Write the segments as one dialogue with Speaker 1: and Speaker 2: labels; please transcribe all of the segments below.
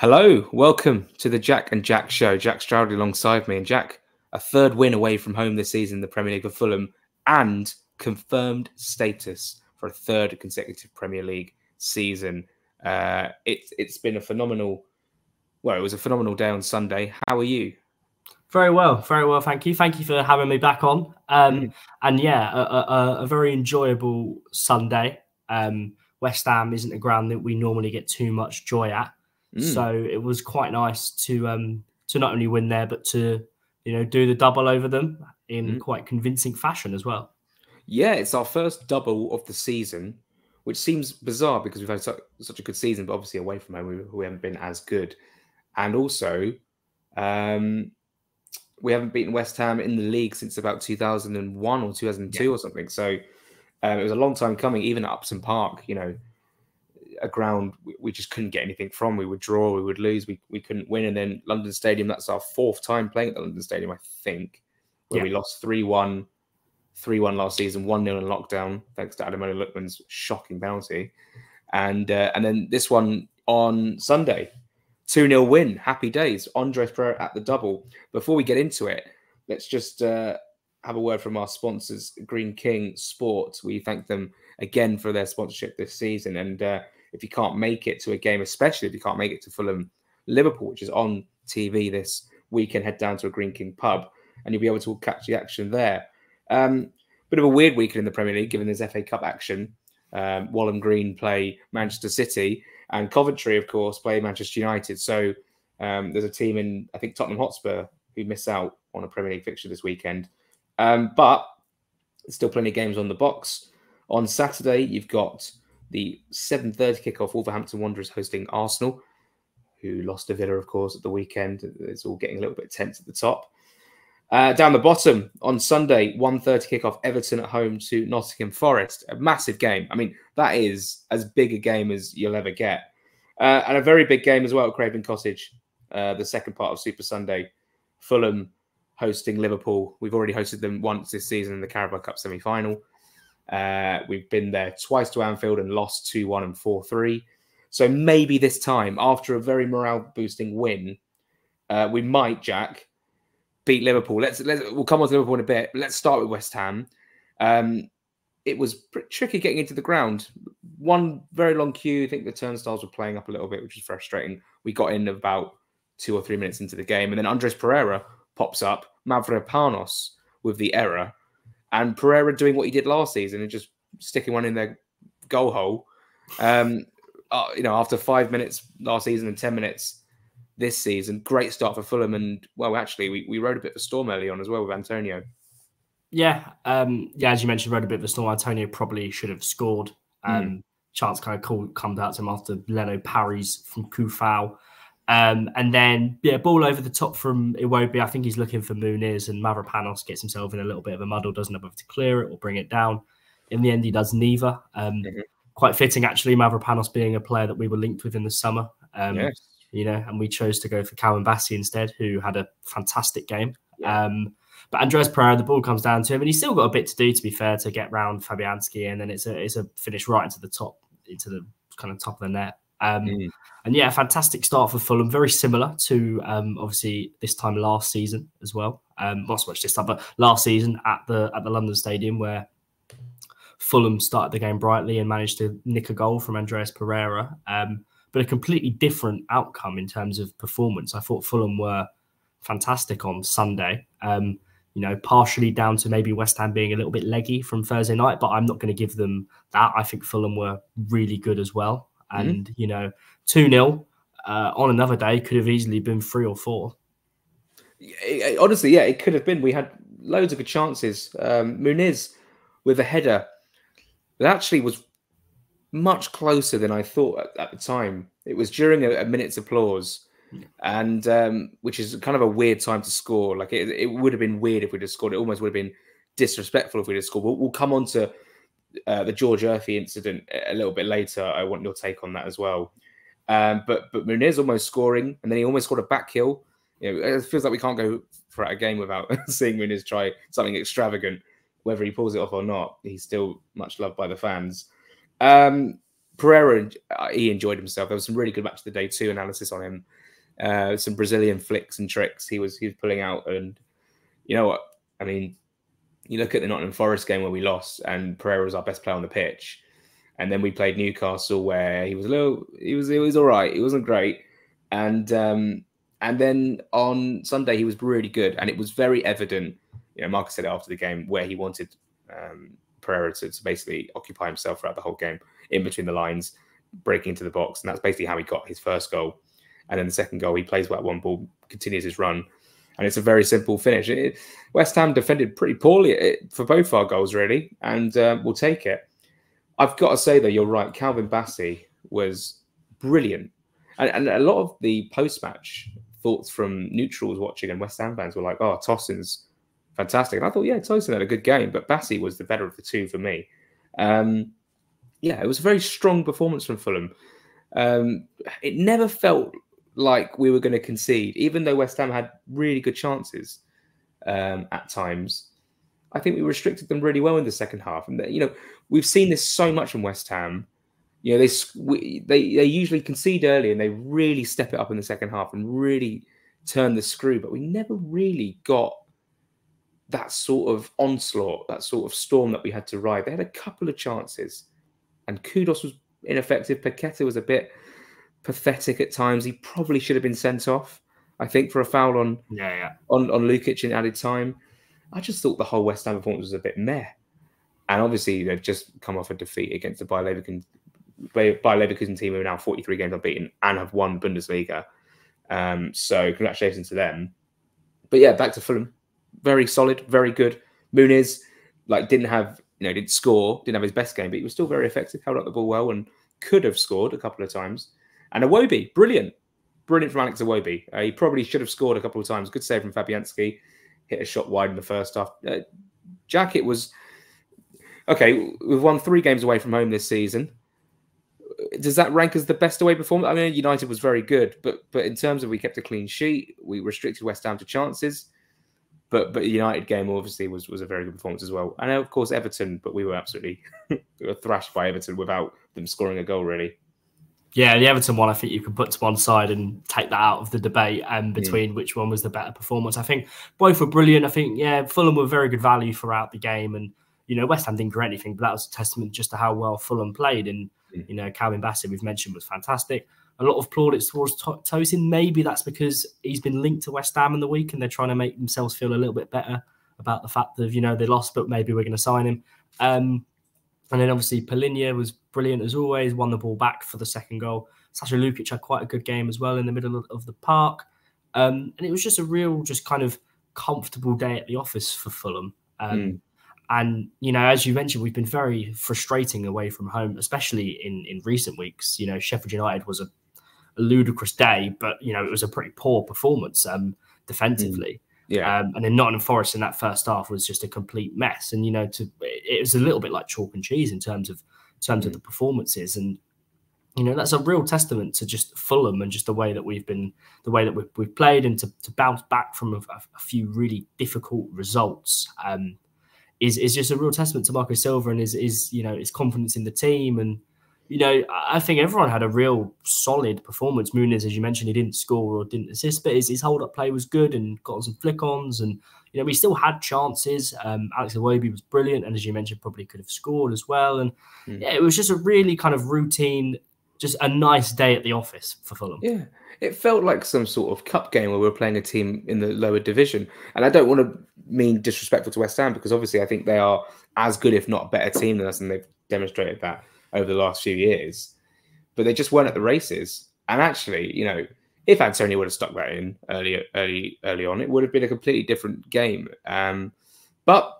Speaker 1: Hello, welcome to the Jack and Jack show. Jack Stroud alongside me, and Jack, a third win away from home this season in the Premier League for Fulham, and confirmed status for a third consecutive Premier League season. Uh, it's it's been a phenomenal. Well, it was a phenomenal day on Sunday. How are you?
Speaker 2: Very well, very well. Thank you. Thank you for having me back on. Um, mm. And yeah, a, a, a, very enjoyable Sunday. Um, West Ham isn't a ground that we normally get too much joy at, mm. so it was quite nice to um, to not only win there, but to you know do the double over them in mm. quite convincing fashion as well.
Speaker 1: Yeah, it's our first double of the season, which seems bizarre because we've had such, such a good season, but obviously away from home we, we haven't been as good, and also um, we haven't beaten West Ham in the league since about 2001 or 2002 yeah. or something. So um, it was a long time coming, even at Upton Park, you know, a ground we, we, just couldn't get anything from. We would draw, we would lose, we, we couldn't win. And then London Stadium, that's our fourth time playing at the London Stadium, I think, where yeah. we lost 3 1, 3 1 last season, 1 0 in lockdown, thanks to Ademola Lookman's shocking penalty. And, uh, and then this one on Sunday, 2 0 win. Happy days. Andreas Pereira at the double. Before we get into it, let's just uh, have a word from our sponsors, Greene King Sports. We thank them again for their sponsorship this season. And uh, if you can't make it to a game, especially if you can't make it to Fulham Liverpool, which is on TV this weekend, head down to a Greene King pub and you'll be able to catch the action there. Um, bit of a weird weekend in the Premier League, given there's FA Cup action. Um, Walham Green play Manchester City, and Coventry, of course, play Manchester United. So um, there's a team in, I think, Tottenham Hotspur who miss out on a Premier League fixture this weekend. Um, but still plenty of games on the box. On Saturday, you've got the 7.30 kickoff, Wolverhampton Wanderers hosting Arsenal, who lost to Villa, of course, at the weekend. It's all getting a little bit tense at the top. Uh, down the bottom on Sunday, 1.30 kickoff, Everton at home to Nottingham Forest. A massive game. I mean, that is as big a game as you'll ever get. Uh, and a very big game as well at Craven Cottage, uh, the second part of Super Sunday. Fulham hosting Liverpool. We've already hosted them once this season in the Carabao Cup semi final. Uh, we've been there twice to Anfield and lost 2 1 and 4 3. So maybe this time, after a very morale boosting win, uh, we might, Jack, beat Liverpool. Let's let's we'll come on to Liverpool in a bit. Let's start with West Ham. Um, it was pretty tricky getting into the ground. One very long queue. I think the turnstiles were playing up a little bit, which was frustrating. We got in about two or three minutes into the game, and then Andreas Pereira pops up, Mavropanos with the error, and Pereira doing what he did last season and just sticking one in their goal hole. Um, uh, you know, after five minutes last season and ten minutes this season. Great start for Fulham, and well, actually, we, we rode a bit of a storm early on as well with Antonio.
Speaker 2: Yeah, um, yeah, as you mentioned, rode a bit of a storm. Antonio probably should have scored. Um, mm. Chance kind of called, comes out to him after Leno parries from Coufal. Um, and then, yeah, ball over the top from Iwobi. I think he's looking for Muniz, and Mavropanos gets himself in a little bit of a muddle, doesn't know whether to clear it or bring it down. In the end, he does neither. Um, mm-hmm. Quite fitting, actually, Mavropanos being a player that we were linked with in the summer. Um, yes you know, and we chose to go for Calvin Bassey instead, who had a fantastic game. Yeah. Um, but Andreas Pereira, the ball comes down to him, and he's still got a bit to do, to be fair, to get round Fabianski, and then it's a it's a finish right into the top, into the kind of top of the net. Um, mm. And yeah, fantastic start for Fulham, very similar to um, obviously this time last season as well. Um, not so much this time, but last season at the at the London Stadium where Fulham started the game brightly and managed to nick a goal from Andreas Pereira. Um, but a completely different outcome in terms of performance. I thought Fulham were fantastic on Sunday. Um, you know, partially down to maybe West Ham being a little bit leggy from Thursday night, but I'm not going to give them that. I think Fulham were really good as well. Mm-hmm. And, mm-hmm. you know, 2 0 uh, on another day could have easily been three or four.
Speaker 1: Honestly, yeah, it could have been. We had loads of good chances. Um, Muniz with a header that actually was much closer than I thought at, at the time. It was during a, a minute's applause, and um, which is kind of a weird time to score. Like it, it would have been weird if we'd have scored. It almost would have been disrespectful if we'd have scored. We'll, we'll come on to uh, the George Earthy incident a little bit later. I want your take on that as well. Um, but but Muniz almost scoring, and then he almost scored a back heel. You know, it feels like we can't go for a game without seeing Muniz try something extravagant, whether he pulls it off or not. He's still much loved by the fans. Um, Pereira, uh, he enjoyed himself. There was some really good match of the day two analysis on him. Uh, some Brazilian flicks and tricks he was he was pulling out, and you know what? I mean, you look at the Nottingham Forest game where we lost, and Pereira was our best player on the pitch, and then we played Newcastle where he was a little, he was he was all right. He wasn't great, and um, and then on Sunday he was really good, and it was very evident. You know, Marcus said it after the game where he wanted um, Pereira to, to basically occupy himself throughout the whole game, in between the lines, breaking into the box, and that's basically how he got his first goal. And then the second goal, he plays that one ball, continues his run, and it's a very simple finish. It, West Ham defended pretty poorly for both our goals, really, and uh, we'll take it. I've got to say though, you're right. Calvin Bassey was brilliant, and, and a lot of the post-match thoughts from neutrals watching and West Ham fans were like, "Oh, Tosin's fantastic," and I thought, yeah, Tosin had a good game, but Bassey was the better of the two for me. Um, yeah, it was a very strong performance from Fulham. Um, it never felt like we were going to concede, even though West Ham had really good chances um, at times. I think we restricted them really well in the second half, and you know we've seen this so much from West Ham. You know they we, they they usually concede early and they really step it up in the second half and really turn the screw, but we never really got that sort of onslaught, that sort of storm that we had to ride. They had a couple of chances, and Kudus was ineffective. Paqueta was a bit pathetic at times. He probably should have been sent off. I think for a foul on
Speaker 2: yeah, yeah.
Speaker 1: on on Lukic in added time. I just thought the whole West Ham performance was a bit meh. And obviously they've just come off a defeat against the Bayer Leverkusen, Bayer Leverkusen team who are now 43 games unbeaten and have won Bundesliga. Um, so congratulations to them. But yeah, back to Fulham. Very solid, very good. Muniz like didn't have you know didn't score, didn't have his best game, but he was still very effective. Held up the ball well and could have scored a couple of times. And Iwobi, brilliant. Brilliant from Alex Iwobi. Uh, he probably should have scored a couple of times. Good save from Fabianski. Hit a shot wide in the first half. Uh, Jackett was okay. We've won three games away from home this season. Does that rank as the best away performance? I mean, United was very good, but but in terms of we kept a clean sheet, we restricted West Ham to chances. But but the United game obviously was was a very good performance as well. And of course Everton, but we were absolutely we were thrashed by Everton without them scoring a goal really.
Speaker 2: Yeah, the Everton one, I think you can put to one side and take that out of the debate um, between mm. which one was the better performance. I think both were brilliant. I think, yeah, Fulham were very good value throughout the game. And, you know, West Ham didn't do anything, but that was a testament just to how well Fulham played. And, mm. you know, Calvin Bassey, we've mentioned, was fantastic. A lot of plaudits towards to- Tosin. Maybe that's because he's been linked to West Ham in the week and they're trying to make themselves feel a little bit better about the fact that, you know, they lost, but maybe we're going to sign him. Um, and then obviously Palhinha was brilliant as always, won the ball back for the second goal. Sasha Lukic had quite a good game as well in the middle of, of the park. Um, and it was just a real, just kind of comfortable day at the office for Fulham. Um, mm. And you know, as you mentioned, we've been very frustrating away from home, especially in in recent weeks. You know, Sheffield United was a, a ludicrous day, but you know, it was a pretty poor performance um, defensively. Mm.
Speaker 1: Yeah,
Speaker 2: um, and then Nottingham Forest in that first half was just a complete mess. And you know, to it was a little bit like chalk and cheese in terms of in terms mm. of the performances. And you know that's a real testament to just Fulham and just the way that we've been, the way that we've, we've played, and to, to bounce back from a, a few really difficult results um, is is just a real testament to Marco Silva and his is you know his confidence in the team, and you know I think everyone had a real solid performance. Muniz, as you mentioned, he didn't score or didn't assist, but his, his hold up play was good and got some flick ons, and you know we still had chances. Um, Alex Iwobi was brilliant, and as you mentioned, probably could have scored as well, and mm. yeah, it was just a really kind of routine just a nice day at the office for Fulham.
Speaker 1: Yeah, it felt like some sort of cup game where we were playing a team in the lower division. And I don't want to mean disrespectful to West Ham because obviously I think they are as good, if not a better team than us, and they've demonstrated that over the last few years. But they just weren't at the races. And actually, you know, if Antonio would have stuck that in early, early, early on, it would have been a completely different game. Um, but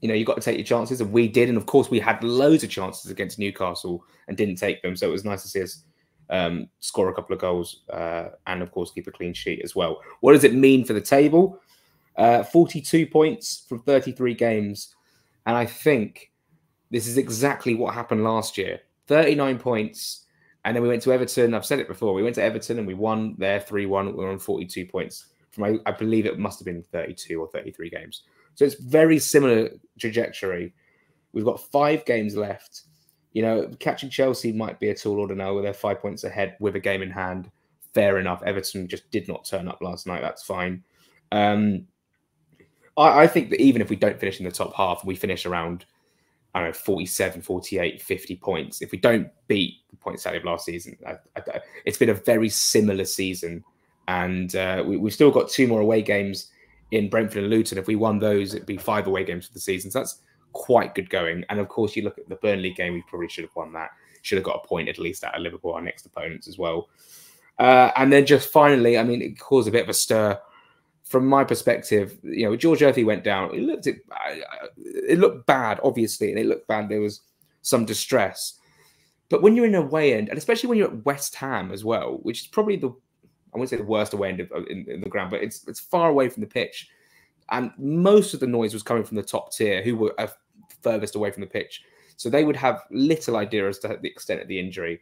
Speaker 1: you know, you got to take your chances, and we did. And of course, we had loads of chances against Newcastle and didn't take them. So it was nice to see us um, score a couple of goals uh, and, of course, keep a clean sheet as well. What does it mean for the table? Uh, 42 points from 33 games. And I think this is exactly what happened last year 39 points. And then we went to Everton. I've said it before. We went to Everton and we won there 3 1. We were on 42 points from, I, I believe it must have been 32 or 33 games. So it's very similar trajectory. We've got five games left. You know, catching Chelsea might be a tall order now, where they're five points ahead with a game in hand. Fair enough. Everton just did not turn up last night. That's fine. Um, I, I think that even if we don't finish in the top half, we finish around I don't know, 47, 48, 50 points. If we don't beat the points tally of last season, I, I, it's been a very similar season. And uh, we, have still got two more away games in Brentford and Luton. If we won those, it'd be five away games for the season. So that's quite good going. And of course, you look at the Burnley game, we probably should have won that. Should have got a point at least out of Liverpool, our next opponents as well. Uh, and then just finally, I mean, it caused a bit of a stir from my perspective, you know, George Earthy went down. It looked it, it looked bad, obviously, and it looked bad. There was some distress, but when you're in a away end, and especially when you're at West Ham as well, which is probably the I wouldn't say the worst away end of, in, in, the ground, but it's it's far away from the pitch, and most of the noise was coming from the top tier, who were uh, furthest away from the pitch, so they would have little idea as to the extent of the injury.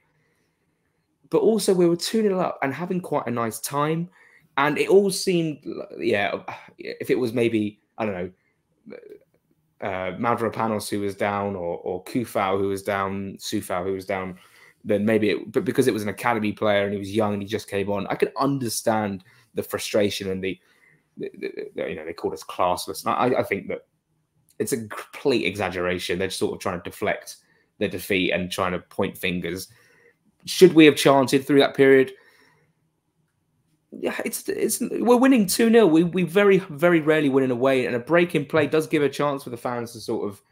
Speaker 1: But also, we were tuning up and having quite a nice time and it all seemed, yeah, if it was maybe I don't know, uh, Mavropanos who was down, or or Coufal who was down, Coufal who was down, then maybe it, but because it was an academy player and he was young and he just came on, I could understand the frustration and the, the, the you know, they called us classless. And I, I think that it's a complete exaggeration. They're sort of trying to deflect the defeat and trying to point fingers. Should we have chanted through that period? Yeah, it's it's we're winning 2 0. We we very, very rarely win in a way, and a break in play mm. does give a chance for the fans to sort of,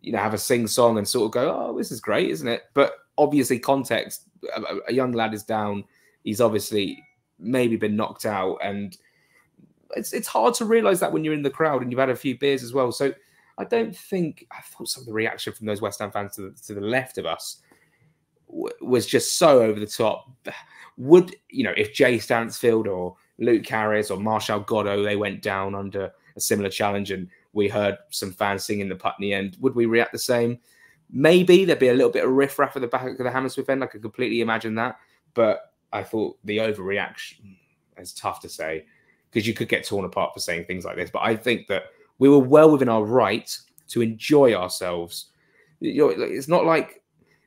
Speaker 1: you know, have a sing song and sort of go, oh, this is great, isn't it? But obviously, context a, a young lad is down. He's obviously maybe been knocked out, and it's it's hard to realize that when you're in the crowd and you've had a few beers as well. So I don't think I thought some of the reaction from those West Ham fans to the, to the left of us was just so over the top would you know if Jay Stansfield or Luke Harris or Martial Godo they went down under a similar challenge and we heard some fans singing the Putney end, would we react the same? Maybe there'd be a little bit of riff raff at the back of the Hammersmith end. I could completely imagine that, but I thought the overreaction is tough to say because you could get torn apart for saying things like this. But I think that we were well within our right to enjoy ourselves. You know, it's not like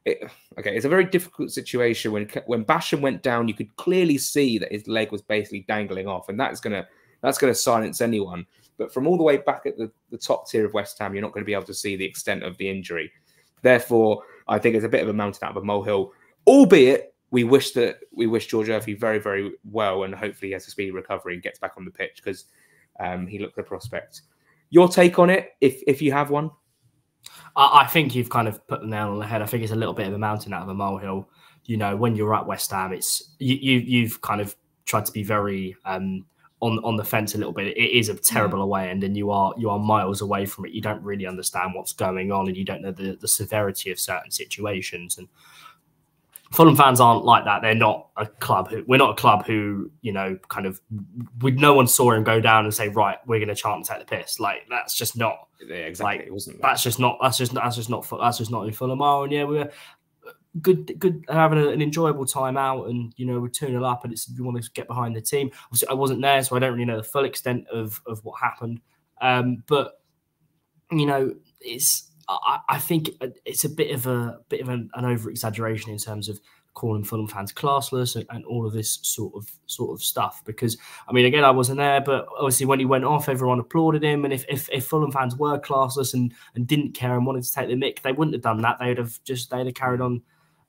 Speaker 1: it, okay, it's a very difficult situation when when Basham went down. You could clearly see that his leg was basically dangling off, and that's gonna that's gonna silence anyone. But from all the way back at the, the top tier of West Ham, you're not going to be able to see the extent of the injury. Therefore, I think it's a bit of a mountain out of a molehill. Albeit, we wish that we wish George Earthy very, very well, and hopefully he has a speedy recovery and gets back on the pitch because um, he looked the prospect. Your take on it, if if you have one?
Speaker 2: I, I, think you've kind of put the nail on the head. I think it's a little bit of a mountain out of a molehill. You know, when you're at West Ham, it's you, you you've kind of tried to be very um, on on the fence a little bit. It is a terrible mm. away end, and you are you are miles away from it. You don't really understand what's going on, and you don't know the the severity of certain situations. And Fulham fans aren't like that. They're not a club who we're not a club who you know kind of we no one saw him go down and say right we're going to chant and take the piss. Like that's just not
Speaker 1: yeah, exactly. Like, it wasn't that.
Speaker 2: that's just not that's just that's just not that's just not in Fulham. Oh, and yeah, we were good good having a, an enjoyable time out and you know we're 2 up and it's you want to get behind the team Obviously, i wasn't there so i don't really know the full extent of of what happened um but you know it's I, I think uh, it's a bit of a bit of an, an over exaggeration in terms of calling Fulham fans classless and, and, all of this sort of sort of stuff. Because I mean, again, I wasn't there, but obviously when he went off, everyone applauded him. And if if, if Fulham fans were classless and and didn't care and wanted to take the mick, they wouldn't have done that. They'd have just they'd have carried on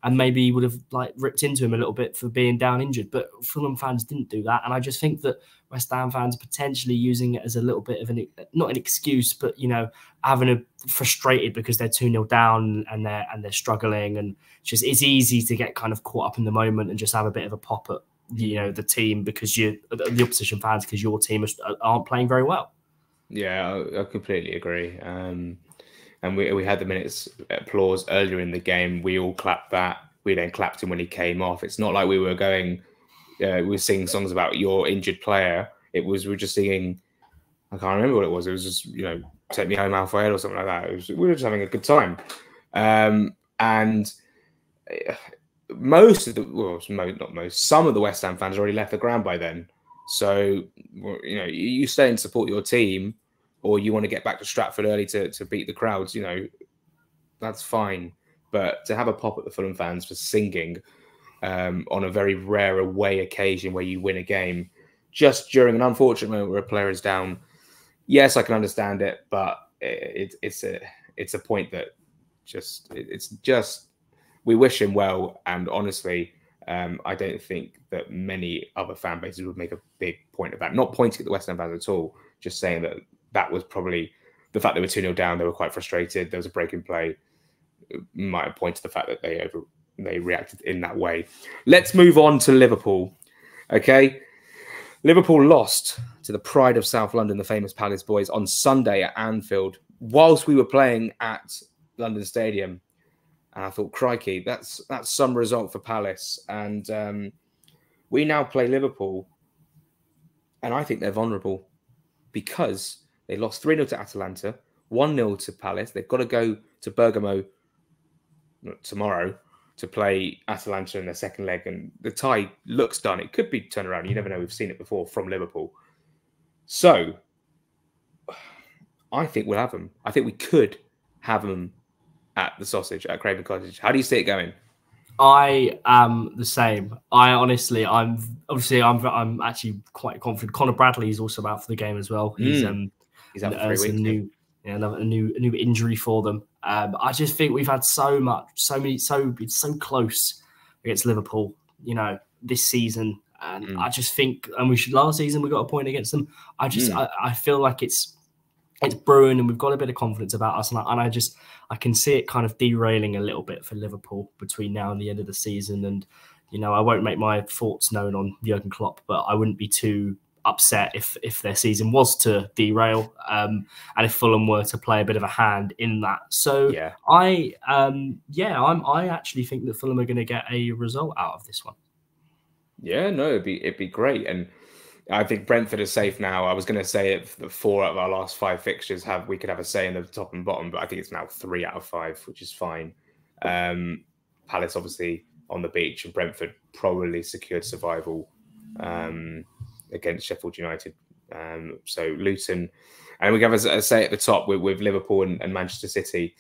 Speaker 2: and maybe would have like ripped into him a little bit for being down injured. But Fulham fans didn't do that, and I just think that West Ham fans potentially using it as a little bit of an not an excuse, but you know having a frustrated because they're two 0 down and they're and they're struggling, and just it's easy to get kind of caught up in the moment and just have a bit of a pop at you know the team because you the opposition fans because your team aren't playing very well.
Speaker 1: Yeah, I, I completely agree. Um, and we, we had the minutes applause earlier in the game. We all clapped that. We then clapped him when he came off. It's not like we were going, uh, we were singing songs about your injured player. It was, we were just singing, I can't remember what it was. It was just, you know, take me home Alfred or something like that. Was, we were just having a good time. Um, and uh, most of the, well, not most, some of the West Ham fans already left the ground by then. So, you know, you stay and support your team or you want to get back to Stratford early to, to beat the crowds, you know, that's fine. but to have a pop at the Fulham fans for singing um, on a very rare away occasion where you win a game just during an unfortunate moment where a player is down, yes, I can understand it, but it, it's a it's a point that just it's just we wish him well, and honestly, um, I don't think that many other fan bases would make a big point of that. Not pointing at the West Ham fans at all, just saying that that was probably the fact they were 2 0 down, they were quite frustrated. There was a break in play. might have pointed to the fact that they over they reacted in that way. Let's move on to Liverpool. Okay. Liverpool lost to the pride of South London, the famous Palace boys, on Sunday at Anfield, whilst we were playing at London Stadium. And I thought, crikey, that's that's some result for Palace. And um, we now play Liverpool, and I think they're vulnerable because they lost 3 0 to Atalanta, 1 0 to Palace. They've got to go to Bergamo tomorrow to play Atalanta in their second leg, and the tie looks done. It could be turned around. You never know. We've seen it before from Liverpool. So I think we'll have them. I think we could have them at the sausage at Craven Cottage. How do you see it going?
Speaker 2: I am the same. I honestly, I'm obviously, I'm, I'm actually quite confident. Conor Bradley is also out for the game as well. He's mm. um,
Speaker 1: he's out for three weeks.
Speaker 2: New, yeah, a new, a new injury for them. Um, I just think we've had so much, so many, so it's so close against Liverpool. You know, this season, and mm. I just think, and we should last season we got a point against them. I just, mm. I, I, feel like it's it's brewing, and we've got a bit of confidence about us, and I, and I just, I can see it kind of derailing a little bit for Liverpool between now and the end of the season, and you know, I won't make my thoughts known on Jurgen Klopp, but I wouldn't be too upset if if their season was to derail um, and if Fulham were to play a bit of a hand in that. So
Speaker 1: yeah,
Speaker 2: I um, yeah, I'm I actually think that Fulham are going to get a result out of this one.
Speaker 1: Yeah, no, it'd be it'd be great, and I think Brentford is safe now. I was going to say if the four out of our last five fixtures have we could have a say in the top and bottom, but I think it's now three out of five, which is fine. Um, Palace obviously on the beach, and Brentford probably secured survival. Um, against Sheffield United. Um, so Luton, and we have a, a say at the top with, with Liverpool and, and, Manchester City.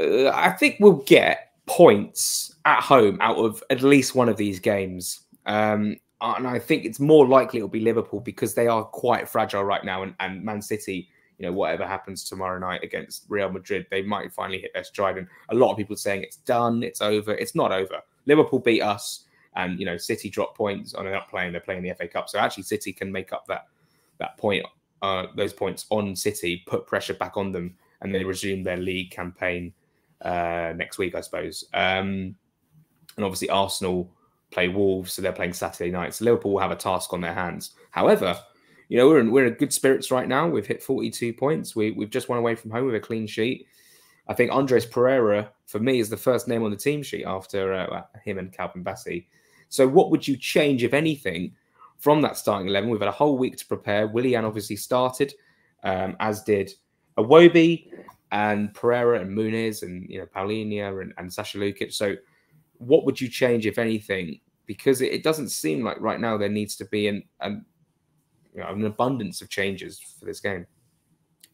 Speaker 1: Uh, I think we'll get points at home out of at least one of these games. Um, and I think it's more likely it'll be Liverpool because they are quite fragile right now. And, and Man City, you know, whatever happens tomorrow night against Real Madrid, they might finally hit their stride. And a lot of people saying it's done, it's over. It's not over. Liverpool beat us and you know City drop points on an not playing. They're playing the FA Cup, so actually City can make up that that point, uh, those points on City, put pressure back on them, and they resume their league campaign uh, next week, I suppose. Um, and obviously Arsenal play Wolves, so they're playing Saturday night. So Liverpool will have a task on their hands. However, you know we're in, we're in good spirits right now. We've hit 42 points. We we've just won away from home with a clean sheet. I think Andreas Pereira, for me, is the first name on the team sheet after uh, him and Calvin Bassey. So, what would you change, if anything, from that starting 11? We've had a whole week to prepare. Willian obviously started, um, as did Iwobi and Pereira and Muniz and you know Palhinha and, and Sasha Lukic. So, what would you change, if anything? Because it, it doesn't seem like right now there needs to be an, an, you know, an abundance of changes for this game.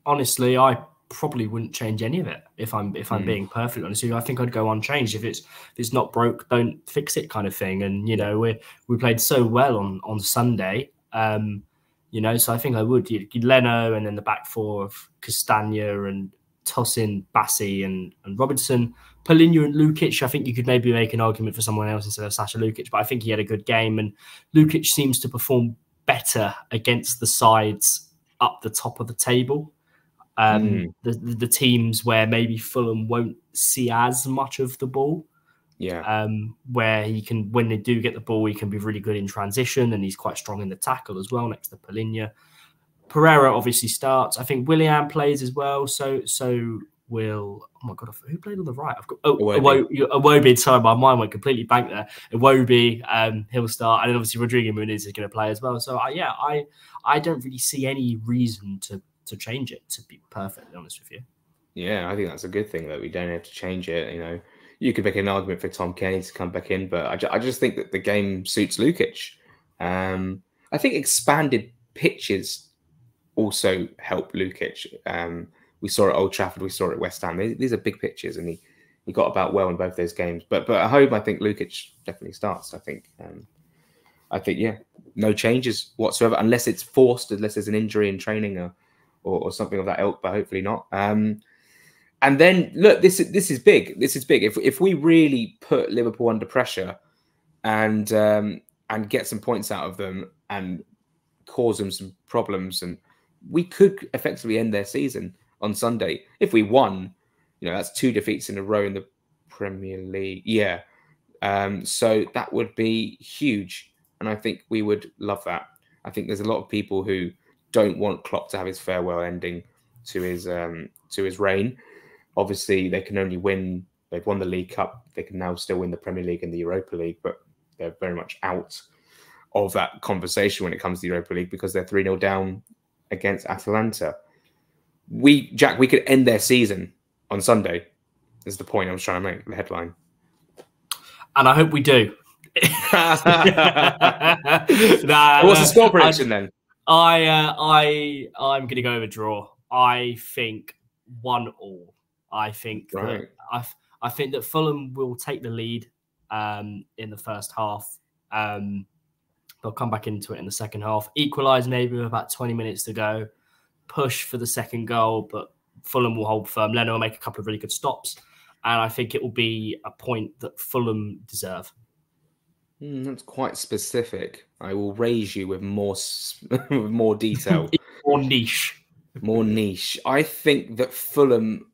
Speaker 2: Honestly, I probably wouldn't change any of it if I'm if I'm mm. being perfectly honest with you. I think I'd go unchanged. If it's if it's not broke, don't fix it kind of thing. And you know, we we played so well on on Sunday. Um, you know, so I think I would. You'd Leno and then the back four of Castagna and Tosin, Bassey and, and Robinson. Palhinha and Lukic, I think you could maybe make an argument for someone else instead of Sasha Lukic, but I think he had a good game and Lukic seems to perform better against the sides up the top of the table um, mm. the, the teams where maybe Fulham won't see as much of the ball.
Speaker 1: Yeah.
Speaker 2: Um, where he can, when they do get the ball, he can be really good in transition and he's quite strong in the tackle as well next to Palhinha. Pereira obviously starts. I think Willian plays as well. So, so will, oh my God, who played on the right? I've got, oh, Iwobi. Iwobi. Sorry, my mind went completely blank there. Iwobi, um, he'll start. And then obviously Rodrigo Muniz is going to play as well. So, uh, yeah, I, I don't really see any reason to to change it. To be perfectly honest with you.
Speaker 1: Yeah, I think that's a good thing that we don't have to change it. You know, you could make an argument for Tom Cairney to come back in, but I, ju- I just think that the game suits Lukic. Um, I think expanded pitches also help Lukic. Um, we saw it at Old Trafford, we saw it at West Ham. These, are big pitches, and he he got about well in both those games. But but at home, I think Lukic definitely starts. I think um, I think yeah, no changes whatsoever unless it's forced, unless there's an injury in training or or, or something of that ilk. But hopefully not. Um, and then look, this is this is big. This is big. If if we really put Liverpool under pressure and um, and get some points out of them and cause them some problems, and we could effectively end their season on Sunday if we won. You know, that's two defeats in a row in the Premier League. Yeah, um, so that would be huge, and I think we would love that. I think there's a lot of people who don't want Klopp to have his farewell ending to his um, to his reign Obviously, they can only win. They've won the League Cup. They can now still win the Premier League and the Europa League, but they're very much out of that conversation when it comes to the Europa League because they're 3 0 down against Atalanta. We, Jack, we could end their season on Sunday, is the point I was trying to make, the headline.
Speaker 2: And I hope we do.
Speaker 1: nah, What's the score prediction
Speaker 2: I,
Speaker 1: then?
Speaker 2: I, uh, I, I'm going to go with draw. I think one all. I think right. I, I think that Fulham will take the lead um, in the first half. Um, they'll come back into it in the second half, equalise maybe with about 20 minutes to go, push for the second goal, but Fulham will hold firm. Leno will make a couple of really good stops, and I think it will be a point that Fulham deserve.
Speaker 1: Mm, that's quite specific. I will raise you with more with more detail,
Speaker 2: more niche,
Speaker 1: more niche. I think that Fulham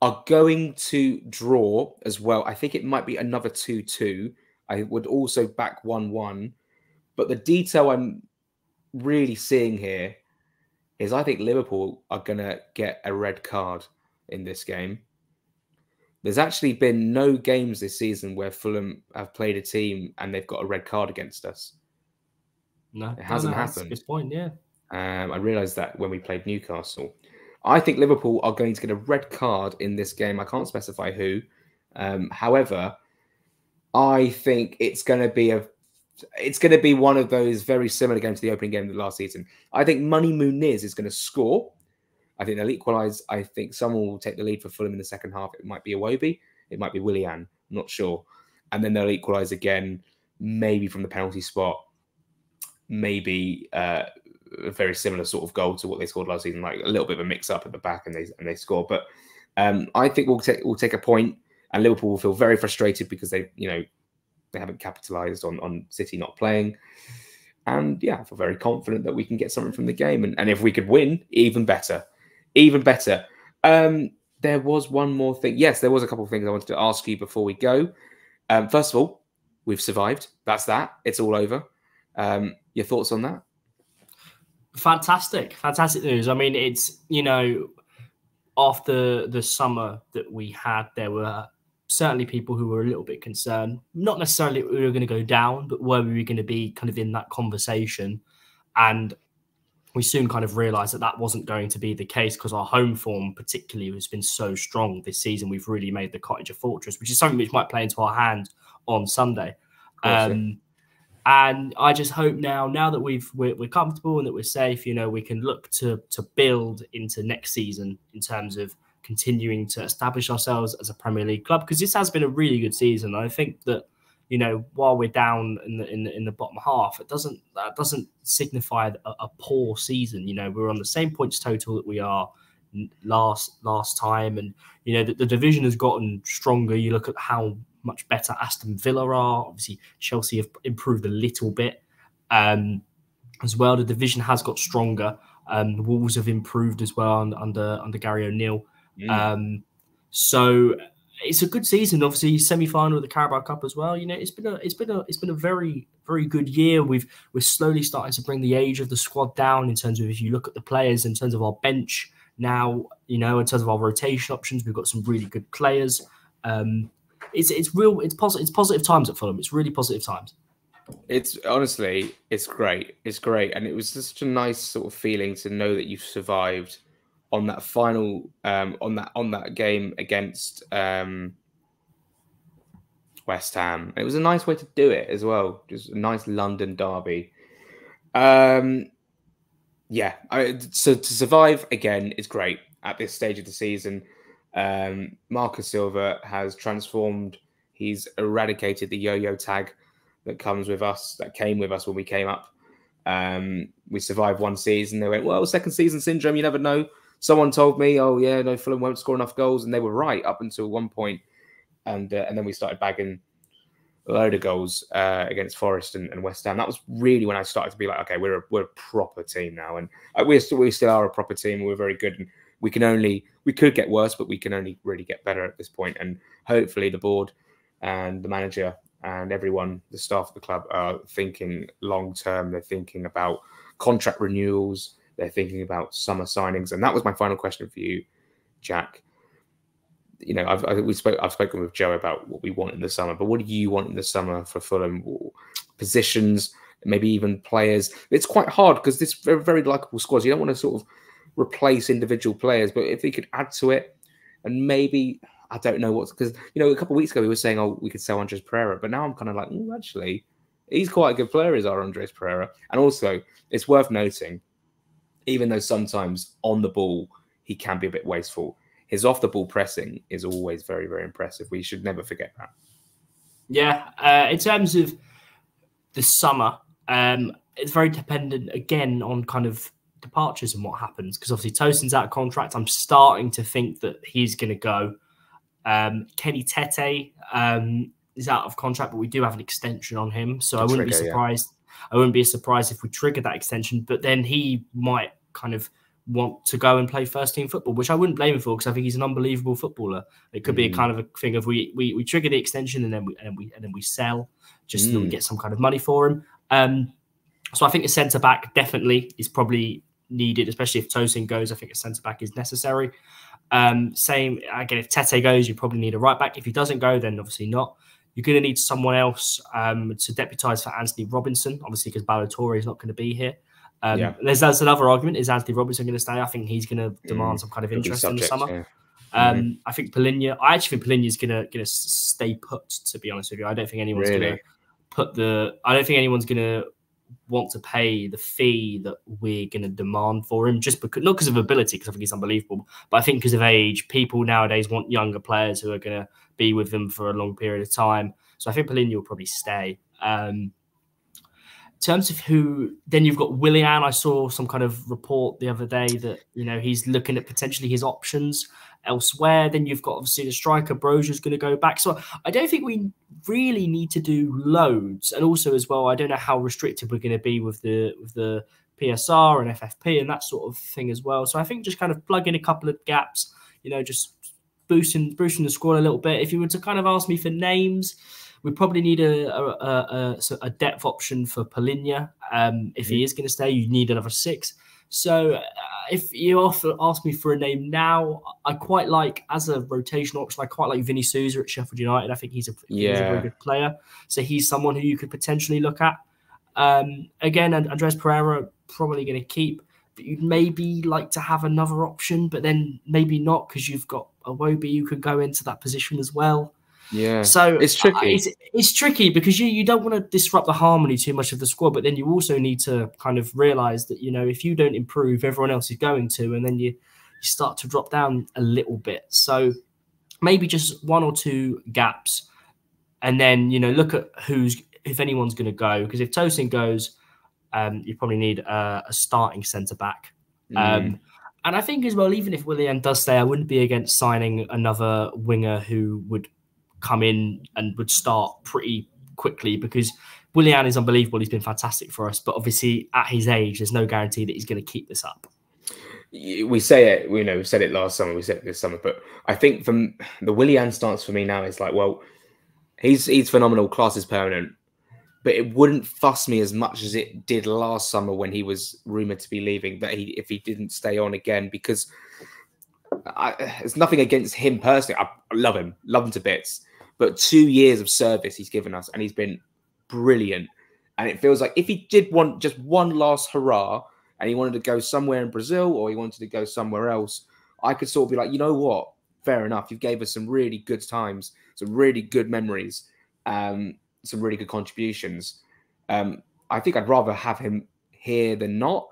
Speaker 1: are going to draw as well. I think it might be another 2 2. I would also back 1 1. But the detail I'm really seeing here is I think Liverpool are going to get a red card in this game. There's actually been no games this season where Fulham have played a team and they've got a red card against us.
Speaker 2: No,
Speaker 1: it hasn't
Speaker 2: no,
Speaker 1: happened.
Speaker 2: good point, yeah.
Speaker 1: Um, I realised that when we played Newcastle. I think Liverpool are going to get a red card in this game. I can't specify who. Um, however, I think it's going to be a it's going to be one of those very similar games to the opening game of the last season. I think Money Muniz is going to score. I think they'll equalise. I think someone will take the lead for Fulham in the second half. It might be Iwobi. It might be Willian. I'm not sure. And then they'll equalise again, maybe from the penalty spot. Maybe uh, a very similar sort of goal to what they scored last season, like a little bit of a mix up at the back, and they and they score. But um, I think we'll take we'll take a point, and Liverpool will feel very frustrated because they you know they haven't capitalised on on City not playing. And yeah, I feel very confident that we can get something from the game, and, and if we could win, even better, even better. Um, there was one more thing. Yes, there was a couple of things I wanted to ask you before we go. Um, first of all, we've survived. That's that. It's all over. Um, your thoughts on that?
Speaker 2: Fantastic, fantastic news. I mean, it's you know, after the summer that we had, there were certainly people who were a little bit concerned. Not necessarily we were going to go down, but were we going to be kind of in that conversation? And we soon kind of realised that that wasn't going to be the case because our home form, particularly, has been so strong this season. We've really made the cottage a fortress, which is something which might play into our hand on Sunday. Um, and I just hope now, now that we've we're, we're, comfortable and that we're safe, you know, we can look to to build into next season in terms of continuing to establish ourselves as a Premier League club because this has been a really good season. I think that you know while we're down in the in the, in the bottom half, it doesn't that doesn't signify a, a poor season. You know, we're on the same points total that we are last last time, and you know the, the division has gotten stronger. You look at how much better Aston Villa are. Obviously, Chelsea have improved a little bit um, as well. The division has got stronger. Um, the Wolves have improved as well under under Gary O'Neill. Mm. Um, so it's a good season. Obviously, semi final of the Carabao Cup as well. You know, it's been a it's been a it's been a very very good year. We've we're slowly starting to bring the age of the squad down in terms of if you look at the players in terms of our bench now. You know, in terms of our rotation options, we've got some really good players. Um, it's it's real. It's positive. It's positive times at Fulham. It's really positive times.
Speaker 1: It's honestly, it's great. It's great, and it was such a nice sort of feeling to know that you've survived on that final, um, on that on that game against um, West Ham. It was a nice way to do it as well. Just a nice London derby. Um, yeah, I, so to survive again is great at this stage of the season. Um, Marcus Silva has transformed. He's eradicated the yo-yo tag that comes with us, that came with us when we came up. Um, we survived one season. They went, well, second season syndrome. You never know. Someone told me, oh yeah, no, Fulham won't score enough goals, and they were right up until one point, and uh, and then we started bagging a load of goals uh, against Forest and, and, West Ham. That was really when I started to be like, okay, we're a, we're a proper team now, and uh, we still we still are a proper team. We're very good, and we can only we could get worse, but we can only really get better at this point. And hopefully, the board and the manager and everyone, the staff of the club, are thinking long term. They're thinking about contract renewals. They're thinking about summer signings, and that was my final question for you, Jack you know, I've I, we spoke. I've spoken with Joe about what we want in the summer, but what do you want in the summer for Fulham? Positions, maybe even players. It's quite hard because this very very likable squad. You don't want to sort of replace individual players, but if we could add to it, and maybe I don't know what's because you know a couple of weeks ago we were saying oh we could sell Andreas Pereira, but now I'm kind of like actually he's quite a good player, is our Andreas Pereira, and also it's worth noting, even though sometimes on the ball he can be a bit wasteful his off the ball pressing is always very, very impressive. We should never forget that.
Speaker 2: Yeah. Uh, in terms of the summer, um, it's very dependent again on kind of departures and what happens because obviously Tosin's out of contract. I'm starting to think that he's going to go. Um, Kenny Tete um, is out of contract, but we do have an extension on him, so the I wouldn't trigger, be surprised. Yeah. I wouldn't be surprised if we trigger that extension, but then he might kind of want to go and play first team football, which I wouldn't blame him for because I think he's an unbelievable footballer. It could mm. be a mm. kind of a thing of we we, we trigger the extension and then we and we and then we sell just mm. so we get some kind of money for him. Um, so I think a centre back definitely is probably needed, especially if Tosin goes. I think a centre back is necessary. Um, same again, if Tete goes, you probably need a right back. If he doesn't go, then obviously not. You're going to need someone else um, to deputise for Anthony Robinson, obviously because Ballo-Touré is not going to be here. Um, yeah. There's that's another argument. Is Anthony Robinson going to stay? I think he's going to demand mm. some kind of interest subject, in the summer. Yeah. Um, mm-hmm. I think Palhinha. I actually think Palhinha is going to going to stay put. To be honest with you, I don't think anyone's really? going to put the. I don't think anyone's going to want to pay the fee that we're going to demand for him just because not because of ability because I think he's unbelievable but I think because of age people nowadays want younger players who are going to be with them for a long period of time so I think Palhinha will probably stay um, terms of who, then you've got Willian. I saw some kind of report the other day that you know he's looking at potentially his options elsewhere. Then you've got obviously the striker Broja's going to go back. So I don't think we really need to do loads. And also as well, I don't know how restricted we're going to be with the with the PSR and FFP and that sort of thing as well. So I think just kind of plug in a couple of gaps. You know, just boosting boosting the squad a little bit. If you were to kind of ask me for names we probably need a a, a, a depth option for Palhinha. Um, if he mm-hmm. is going to stay, you need another six. So uh, if you offer, ask me for a name now, I quite like as a rotational option. I quite like Vini Souza at Sheffield United. I think he's a, yeah. he's a very good player. So he's someone who you could potentially look at. Um, again, Andreas Pereira probably going to keep, but you'd maybe like to have another option, but then maybe not because you've got Iwobi who could go into that position as well.
Speaker 1: Yeah.
Speaker 2: So
Speaker 1: it's tricky.
Speaker 2: Uh, it's, it's tricky because you, you don't want to disrupt the harmony too much of the squad, but then you also need to kind of realize that, you know, if you don't improve, everyone else is going to, and then you, you start to drop down a little bit. So maybe just one or two gaps. And then, you know, look at who's, if anyone's going to go. Because if Tosin goes, um, you probably need a, a starting centre back. Mm. Um, and I think as well, even if Willian does stay, I wouldn't be against signing another winger who would come in and would start pretty quickly because Willian is unbelievable. He's been fantastic for us, but obviously at his age, there's no guarantee that he's going to keep this up.
Speaker 1: We say it, you know, we said it last summer, we said it this summer, but I think from the Willian stance for me now is like, well, he's he's phenomenal, class is permanent, but it wouldn't fuss me as much as it did last summer when he was rumored to be leaving. That he, if he didn't stay on again, because I, it's nothing against him personally. I love him, love him to bits. But two years of service he's given us, and he's been brilliant. And it feels like if he did want just one last hurrah, and he wanted to go somewhere in Brazil or he wanted to go somewhere else, I could sort of be like, you know what? Fair enough. You gave us some really good times, some really good memories, um, some really good contributions. Um, I think I'd rather have him here than not,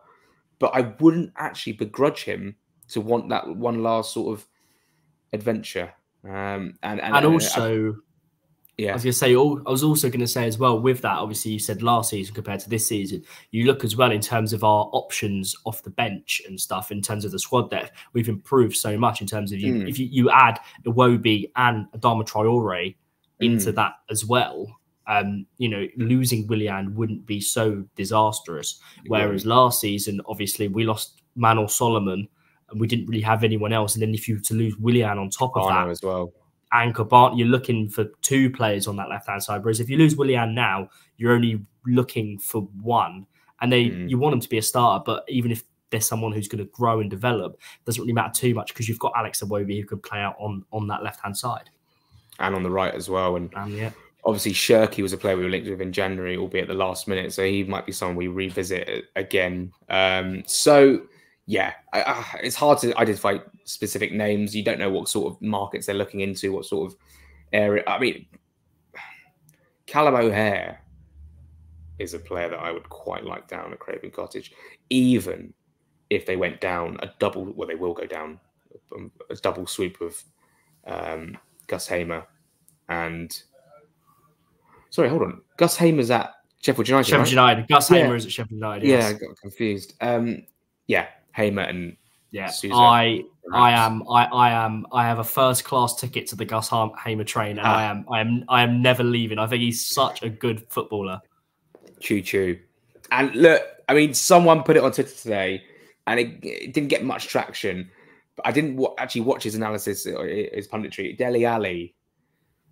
Speaker 1: but I wouldn't actually begrudge him to want that one last sort of adventure. Um, and and,
Speaker 2: and also, uh,
Speaker 1: yeah,
Speaker 2: I was to say, I was also going to say as well with that. Obviously, you said last season compared to this season, you look as well in terms of our options off the bench and stuff. In terms of the squad depth, we've improved so much in terms of you. Mm. If you, you add Iwobi and Adama Traore into mm. that as well, um, you know, losing Willian wouldn't be so disastrous. Whereas last season, obviously, we lost Manor Solomon and we didn't really have anyone else. And then if you to lose Willian on top of Barno that
Speaker 1: as well,
Speaker 2: and Caban, you're looking for two players on that left hand side. Whereas if you lose Willian now, you're only looking for one, and they mm. you want them to be a starter. But even if there's someone who's going to grow and develop, doesn't really matter too much because you've got Alex Iwobi who could play out on on that left hand side
Speaker 1: and on the right as well. And
Speaker 2: um, yeah.
Speaker 1: Obviously, Shirky was a player we were linked with in January, albeit at the last minute, so he might be someone we revisit again. Um, so, yeah, I, I, it's hard to identify specific names. You don't know what sort of markets they're looking into, what sort of area. I mean, Callum O'Hare is a player that I would quite like down at Craven Cottage, even if they went down a double. Well, they will go down um, a double sweep of um, Gus Hamer and sorry, hold on, Gus Hamer's at Sheffield United.
Speaker 2: Sheffield
Speaker 1: right?
Speaker 2: United. Gus yeah. Hamer is at Sheffield United. Yes.
Speaker 1: Yeah, I got confused. Um, yeah, Hamer and
Speaker 2: yeah, I I am I I am I have a first class ticket to the Gus Hamer train, and ah. I am I am I am never leaving. I think he's such a good footballer.
Speaker 1: Choo choo. And look, I mean, someone put it on Twitter today, and it, it didn't get much traction. But I didn't actually watch his analysis, or his punditry. Dele Alli,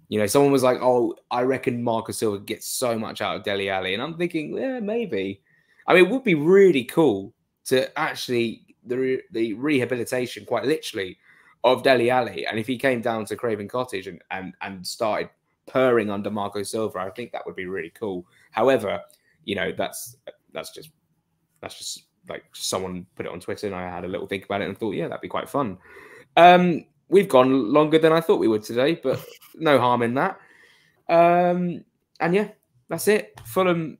Speaker 1: you know, someone was like, "Oh, I reckon Marco Silva gets so much out of Dele Alli," and I'm thinking, yeah, maybe. I mean, it would be really cool to actually the re- the rehabilitation, quite literally, of Dele Alli, and if he came down to Craven Cottage and and and started purring under Marco Silva, I think that would be really cool. However, you know, that's that's just that's just like someone put it on Twitter, and I had a little think about it and thought, yeah, that'd be quite fun. Um, we've gone longer than I thought we would today, but no harm in that. Um, and yeah, that's it. Fulham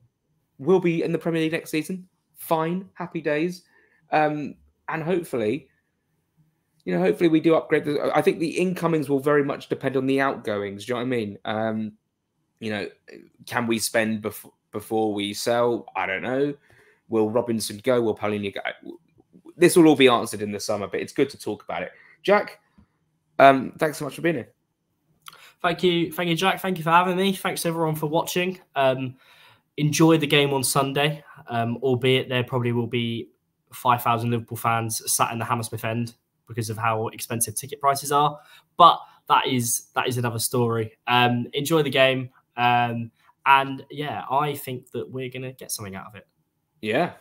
Speaker 1: will be in the Premier League next season. Fine, happy days. Um, and hopefully, you know, hopefully we do upgrade. The, I think the incomings will very much depend on the outgoings. Do you know what I mean? Um, you know, can we spend before before we sell? I don't know. Will Robinson go? Will Palhinha go? This will all be answered in the summer, but it's good to talk about it. Jack, um, thanks so much for being here.
Speaker 2: Thank you, thank you, Jack. Thank you for having me. Thanks everyone for watching. Um, enjoy the game on Sunday, um, albeit there probably will be five thousand Liverpool fans sat in the Hammersmith end because of how expensive ticket prices are. But that is that is another story. Um, enjoy the game, um, and yeah, I think that we're gonna get something out of it.
Speaker 1: Yeah,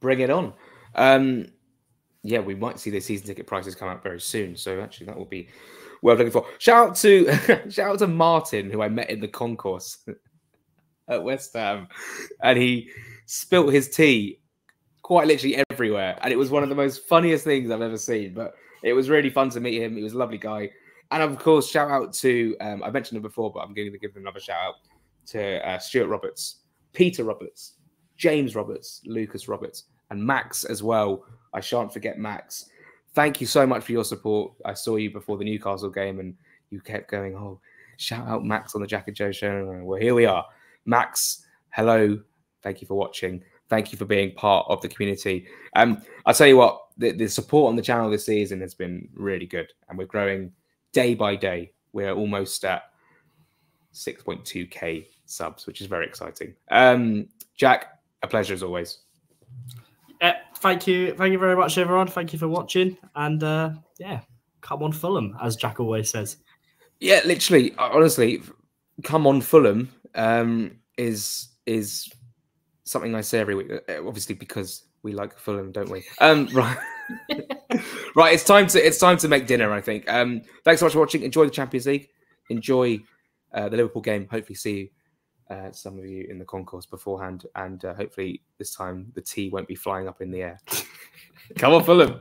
Speaker 1: bring it on. Um, yeah, we might see the season ticket prices come out very soon. So actually, that will be worth looking for. Shout out to shout out to Martin, who I met in the concourse at West Ham, and he spilt his tea quite literally everywhere, and it was one of the most funniest things I've ever seen. But it was really fun to meet him. He was a lovely guy, and of course, shout out to um, I mentioned him before, but I'm going to give him another shout out to uh, Stuart Roberts, Peter Roberts, James Roberts, Lucas Roberts, and Max as well I shan't forget Max. Thank you so much for your support. I saw you before the Newcastle game and you kept going, oh, shout out Max on the Jack and Joe show. Well, here we are. Max, hello. Thank you for watching. Thank you for being part of the community. Um, I'll tell you what, the, the support on the channel this season has been really good and we're growing day by day. We're almost at 6.2k subs, which is very exciting. Um, Jack, a pleasure as always.
Speaker 2: Uh, thank you, thank you very much, everyone. Thank you for watching, and uh, yeah, come on Fulham, as Jack always says.
Speaker 1: Yeah, literally, honestly, come on Fulham um, is is something I say every week. Uh, obviously, because we like Fulham, don't we? Um, right, right. It's time to it's time to make dinner. I think. Um, thanks so much for watching. Enjoy the Champions League. Enjoy uh, the Liverpool game. Hopefully, see you uh, some of you in the concourse beforehand, and uh, hopefully this time the tea won't be flying up in the air. Come on, Fulham.